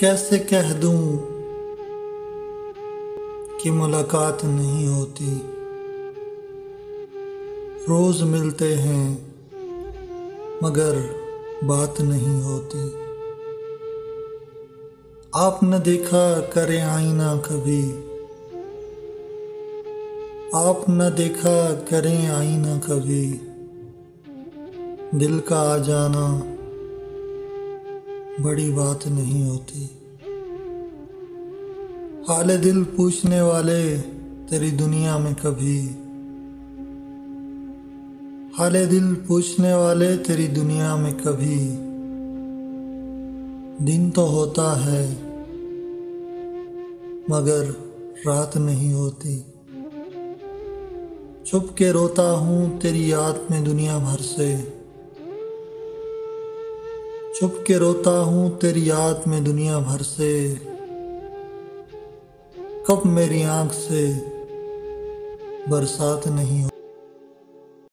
कैसे कह दूँ कि मुलाकात नहीं होती? रोज मिलते हैं, मगर बात नहीं होती। आप न देखा करे आईना कभी? आप न देखा करें आईना कभी? दिल का आ जाना बड़ी बात नहीं होती। हाल दिल पूछने वाले तेरी दुनिया में कभी। हाल दिल पूछने वाले तेरी दुनिया में कभी। दिन तो होता है, मगर रात नहीं होती। छुप के रोता हूँ तेरी याद में दुनिया भर से। छुप के रोता हूँ तेरी याद में दुनिया भर से। कब मेरी आँख से बरसात नहीं हो